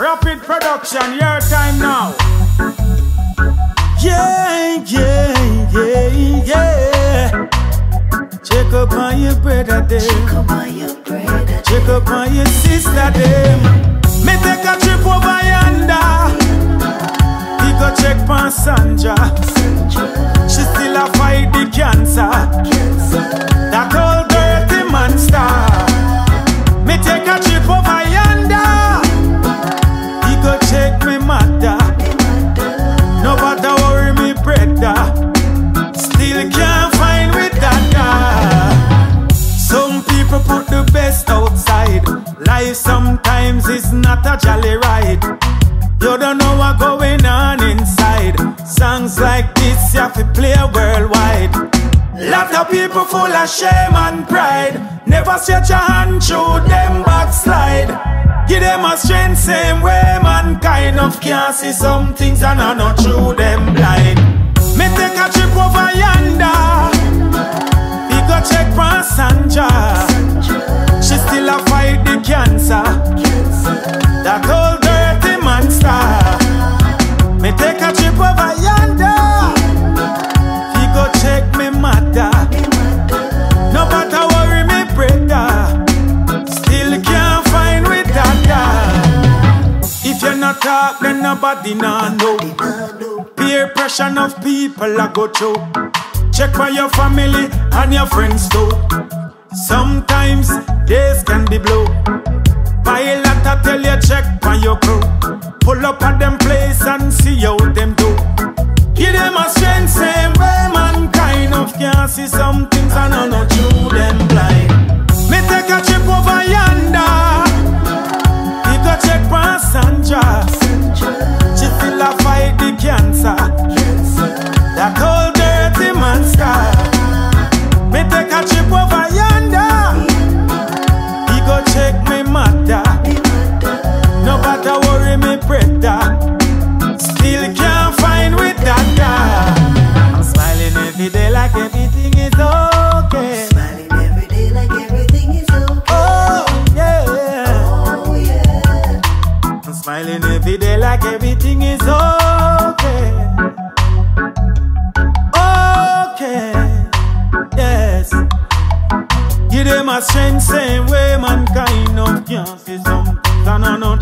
Rapid production, your time now. Yeah, yeah, yeah, yeah. Check up on your brother them. Check up on your brother. Check up on your sister them. Me take a trip over yonder. We go check on Sandra. A jolly ride. You don't know what going on inside. Songs like this you have to play worldwide. Lot of people full of shame and pride. Never stretch your hand through them backslide. Give them a strength same way mankind of can't see some things and are not true them blind. Me take a trip over yonder. Go check for Sandra. Talk, then nobody nah know. Peer pressure enough people I go through. Check for your family and your friends too. Sometimes days can be blue. Pilot I tell you check for your crew. Pull up at them place and see how them do. Give them a strength same way mankind of can't see some things and smiling every day like everything is okay. Okay, yes. Give them a strength, same way mankind of can't see something. And I know